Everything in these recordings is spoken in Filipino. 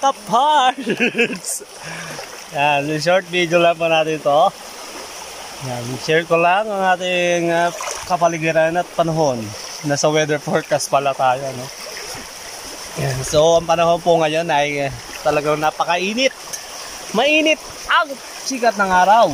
kaparts! Yan, short video lang po natin ito. Yan, share ko lang ang ating uh, kapaligiran at panahon. Nasa weather forecast pala tayo, no? Yan, so, ang panahon po ngayon ay uh, talagang napakainit. Mainit ang sikat ng araw.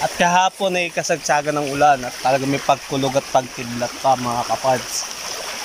At kahapon ay kasagsagan ng ulan at talagang may pagkulog at pagkidlat pa mga kaparts.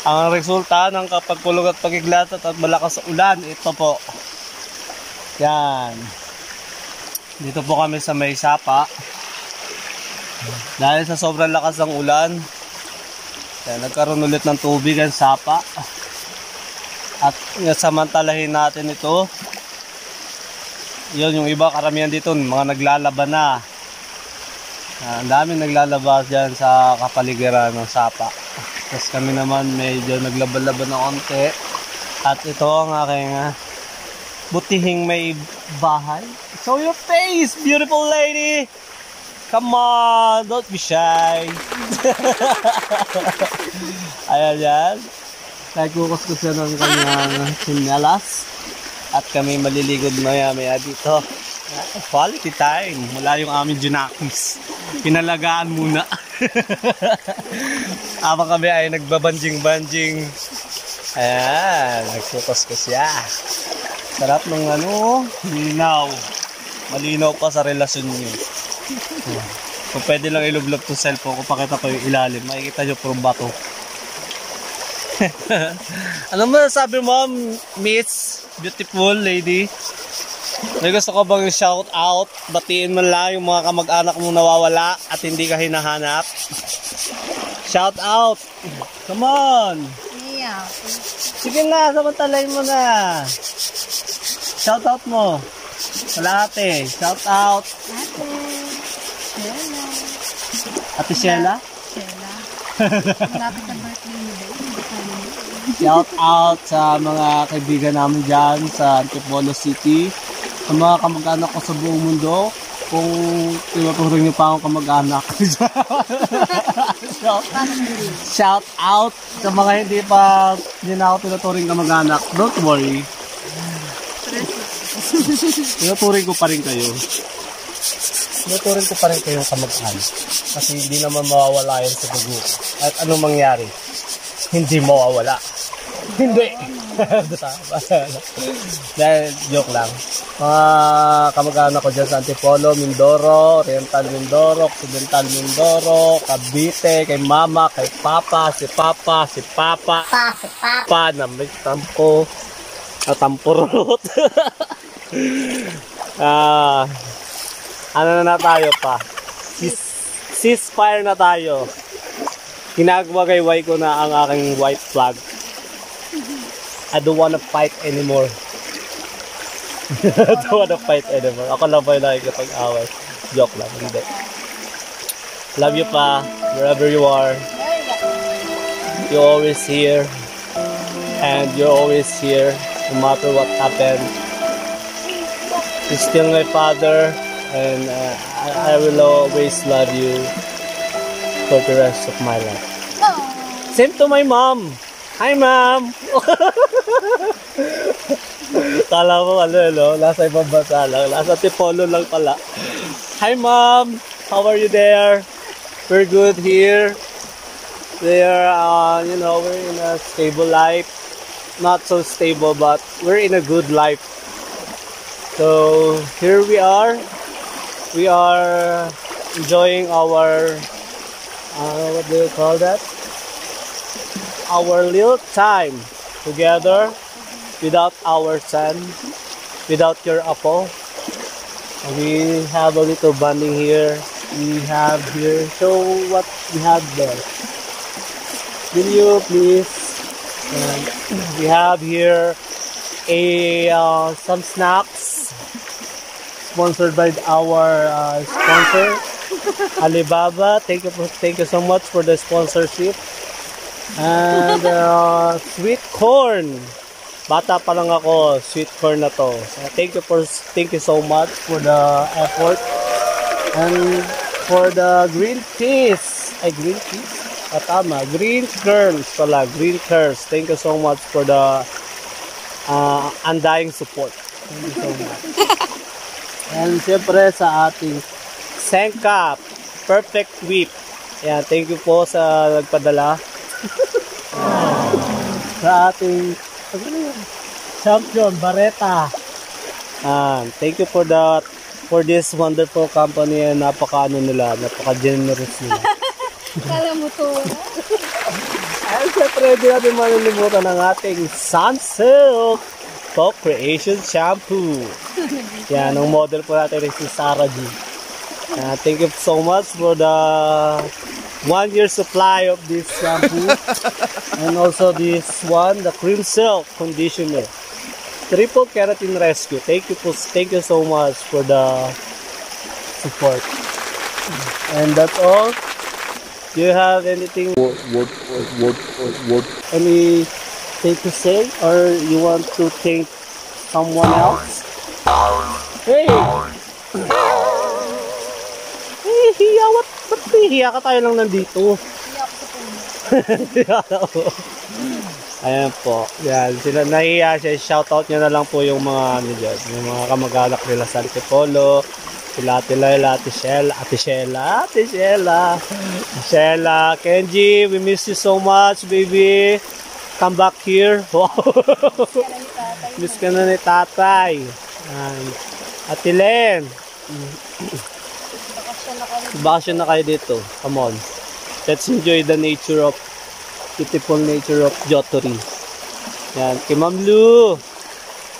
Ang resulta ng kapagkulog at pagkiglat at malakas ulan, ito po. Yan. Dito po kami sa may sapa. Dahil sa sobrang lakas ng ulan, yan, nagkaroon ulit ng tubig ang sapa. At samantalahin natin ito. Yun, yung iba karamihan dito, mga naglalaban na. Ang daming naglalabas dyan sa kapaligiran ng sapa. Tapos kami naman medyo naglaban-laban ng onte. At ito ang aking uh, butihing may bahay. Show your face, beautiful lady! Come on, don't be shy. Ayan yan. Nagkukos ko siya ng kanyang sinalas. At kami maliligod maya maya dito. Quality time. Wala yung aming junakis. Pinalagaan muna. Ama kami ay nagbabanjing-banjing. Ayan, ko siya. Sarap ng ano, linaw. Malinaw pa sa relasyon niyo. Kung pwede lang ilublog to cellphone ko, pakita ko yung ilalim. Makikita nyo puro bato. ano mo sabi mo, Miss Beautiful Lady? May gusto ko bang shout out? Batiin mo lang yung mga kamag-anak mong nawawala at hindi ka hinahanap. Shout out! Come on! Yeah. Sige na, samantalayin mo na. Shout out mo. Wala ate. Shout out. Ate. Shella. Ate. Malapit ang birthday naman. Shout out sa mga kaibigan namin dyan sa Antipolo City. Sa mga kamag-anak ko sa buong mundo. Kung tinuturing niyo pa akong kamag-anak. shout, shout out sa mga hindi pa hindi na ako tinuturing kamag-anak. Don't worry. Tinuturing ko pa rin kayo. Tinuturing ko pa rin kayo kamag-anak. Kasi hindi naman mawawala yan sa dugo. At anong mangyari? Hindi mawawala. Hindi. Dahil joke lang. Mga kamag-anak ko dyan sa Antipolo, Mindoro, Oriental Mindoro, Occidental Mindoro, Cavite, kay Mama, kay Papa, si Papa, si Papa, Pa, si Pa. Pa na may tampo, at tampurot. ah, ano na na tayo pa? Cis, ceasefire na tayo. Ginagwagayway ko na ang aking white flag. I don't wanna fight anymore. Don't wanna fight anymore. Ako lang ba yung nakikipag-away? Joke lang, hindi. Love you pa, wherever you are. You're always here. And you're always here, no matter what happened. You're still my father, and uh, I, will always love you for the rest of my life. Same to my mom. Hi, ma'am! Kala ano, no? Nasa ibang bansa lang. Nasa Tipolo lang pala. Hi, ma'am! How are you there? We're good here. They're, uh, you know, we're in a stable life. Not so stable, but we're in a good life. So, here we are. We are enjoying our, uh, what do you call that? our little time together without our son, without your apple. We have a little bonding here. We have here, show what we have there. Will you please? And we have here a uh, some snacks sponsored by our uh, sponsor Alibaba. Thank you, for, thank you so much for the sponsorship. And uh, sweet corn. Bata pa lang ako, sweet corn na to. So, thank you for thank you so much for the effort. And for the green peas. Ay, green peas? Ah, tama. Green curls pala. Green curls. Thank you so much for the uh, undying support. Thank you so much. And siyempre sa ating Senka Perfect Whip. Yan, thank you po sa nagpadala. sa ating? Champion Bareta. Ah, thank you for that for this wonderful company and napaka ano nila, napaka generous nila. Kala mo to. Ay, syempre, hindi natin malilimutan ang ating Sunsilk Top Creation Shampoo. Yan, ang model po natin is si Sarah G. Uh, thank you so much for the one year supply of this shampoo. and also this one, the Cream Silk Conditioner. Triple Keratin Rescue. Thank you po, thank you so much for the support. And that's all. Do you have anything what, what, what, what, what, anything to say or you want to thank someone else? Hey! Hey, what, ba't hiya ka tayo lang nandito? Iyak sa puno. Ayan po. Yan. Sila nahiya siya. Shoutout niya na lang po yung mga ano dyan. Yung mga kamag-anak nila sa Antipolo. Sila Ate Laila, Ate Shella, Ate Shella, Ate Shella, Shella, Kenji, we miss you so much, baby. Come back here. Wow. Miss ka na ni tatay. Yan. Ate Len, na kami. bakasyon na kayo dito. Come on. Let's enjoy the nature of beautiful nature of Jotori. Yan. Kay Ma'am Lu.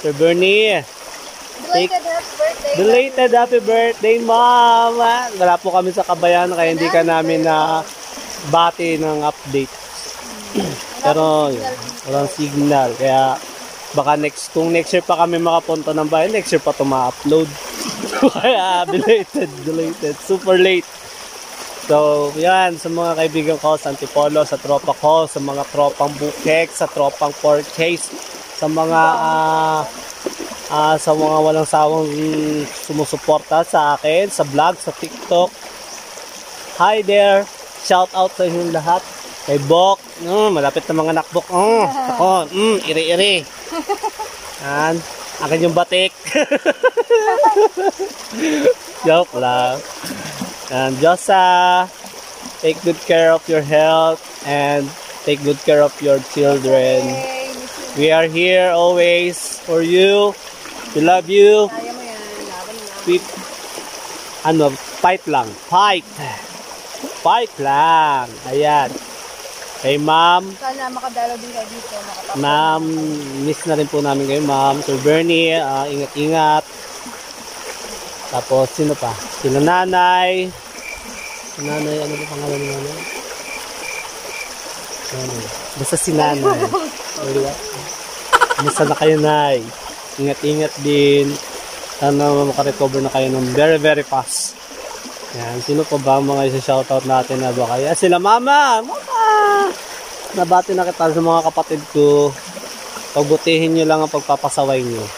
Sir Bernie. Belated happy birthday. Belated happy birthday, Mom! Ah, Wala po kami sa kabayan kaya hindi ka namin na bati ng update. Pero walang signal. Kaya baka next, kung next year pa kami makapunta ng bahay, next year pa ito ma-upload. Kaya belated, belated, super late. So, yan, sa mga kaibigan ko sa Antipolo, sa tropa ko, sa mga tropang bukek, sa tropang 4Ks, sa mga ah, ah, sa mga walang sawang sumusuporta sa akin, sa vlog, sa TikTok. Hi there! Shout out sa inyong lahat. Kay Bok, mm, malapit na mga nakbok. Mm, ako, mm, iri-iri. Yan, akin yung batik. Joke lang. And uh, take good care of your health and take good care of your children. We are here always for you. We love you. We, ano, fight lang. Fight. Fight lang. Ayan. Kay ma'am, Sana makadalo din kayo dito. Ma'am, miss na rin po namin kayo, ma'am. Sir Bernie, ah, ingat-ingat. Tapos, sino pa? Sila nanay. Si nanay, ano ba pangalan ni nanay? Nanay. Basta si nanay. Wala. Kumusta na kayo, nay? Ingat-ingat din. Sana makarecover na kayo ng very, very fast. Yan. Sino pa ba mga isa-shoutout natin na ba kaya? Sila mama! Mama! Nabati na kita sa mga kapatid ko. Pagbutihin nyo lang ang pagpapasaway nyo.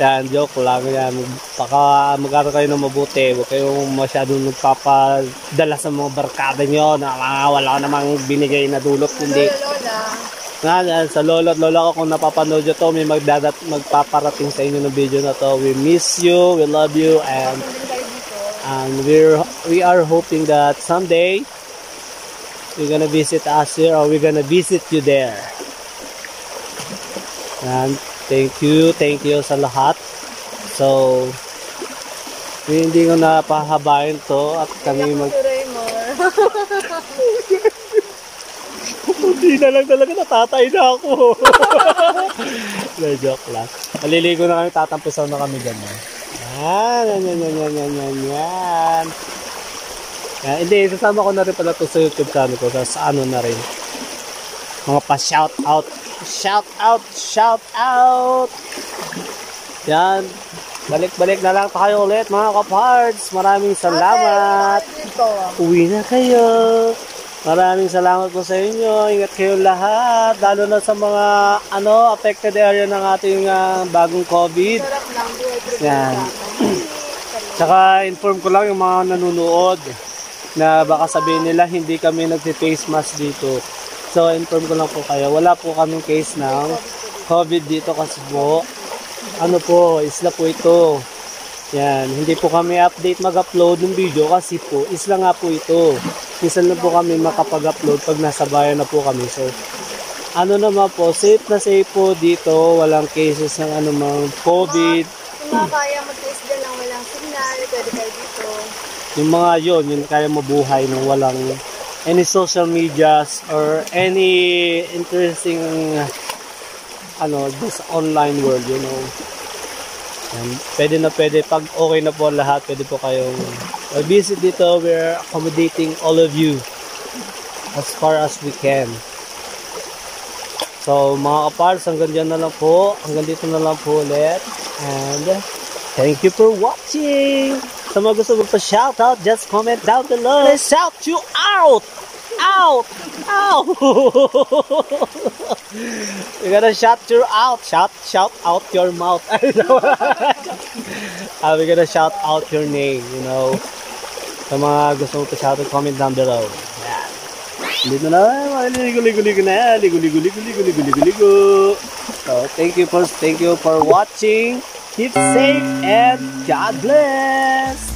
yan, joke lang. Yan. Baka mag-aral kayo ng mabuti. Huwag kayong masyadong nagpapadala sa mga barkada nyo na ah, wala namang binigay na dulot. Lola. Nga, sa lolo at lola ko kung napapanood nyo to, may magdadat, magpaparating sa inyo ng video na to. We miss you, we love you, and and we're we are hoping that someday you're gonna visit us here or we're gonna visit you there. And thank you, thank you sa lahat. So, hindi ko na pahabain to at kami mag. Hindi na lang talaga natatay na ako. Na joke lang. Maliligo na kami, tatampisaw na kami eh. Yan, yan, yan, yan, yan, yan, yan, yan. Yan, hindi, sasama ko na rin pala to sa YouTube channel ko. Sa, sa ano na rin. Mga pa-shout out. Shout out, shout out. Yan. Balik-balik na lang tayo ulit mga kapards. Maraming salamat. Uwi na kayo. Maraming salamat po sa inyo. Ingat kayo lahat. Lalo na sa mga ano affected area ng ating ah, bagong COVID. Yan. Tsaka inform ko lang yung mga nanonood na baka sabihin nila hindi kami nagsi-face mask dito. So, inform ko lang po kayo. Wala po kaming case ng COVID dito kasi po, ano po, isla po ito. Yan, hindi po kami update mag-upload ng video kasi po, isla nga po ito. Minsan lang po kami makapag-upload pag nasa bayan na po kami. So, ano naman po, safe na safe po dito. Walang cases ng anumang COVID. Kung mga kaya mag-test dyan lang walang signal, pwede kayo dito. Yung mga yon yun kaya mabuhay nang walang any social medias or any interesting ano, this online world, you know. Yan, pwede na pwede, pag okay na po lahat, pwede po kayong visit dito. We're accommodating all of you as far as we can. So, mga kapars, hanggang dyan na lang po. Hanggang dito na lang po ulit. And, thank you for watching! Mga gusto magpa-shoutout, just comment down below. Let's shout you out! Out! Out! We're gonna shout you out. Shout, shout out your mouth. uh, we're gonna shout out your name, you know. Sa mga gusto magpa-shoutout, comment down below. Yan. Dito na, ligo-ligo-ligo na. Ligo-ligo-ligo-ligo-ligo-ligo. So, thank you for, thank you for watching. Keep safe and God bless.